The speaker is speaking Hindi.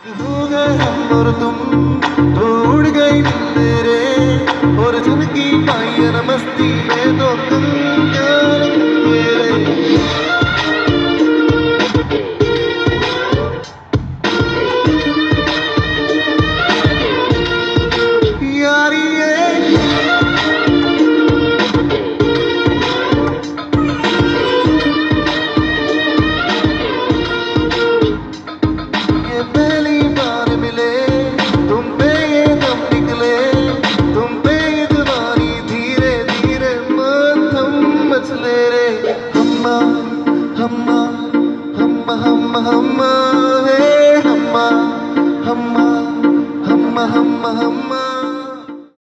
और तुम तो गई मेरे और जिनकी पाई मस्ती में तो hamma hamma hey hamma hamma hamma hamma hamma